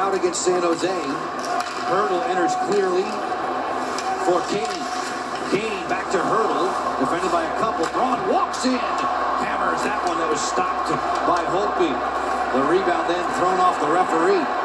out against San Jose. Hertl enters clearly for Kane. Kane back to Hertl, defended by a couple. Braun walks in, hammers that one that was stopped by Holtby. The rebound then thrown off the referee.